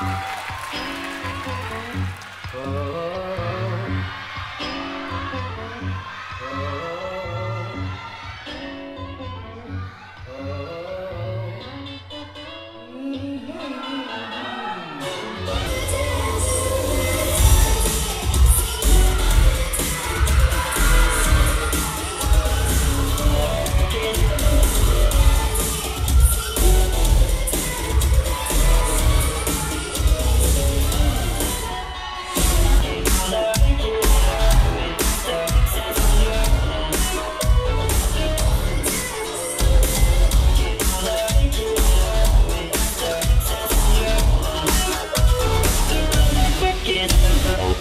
Mm-hmm.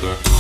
Bye.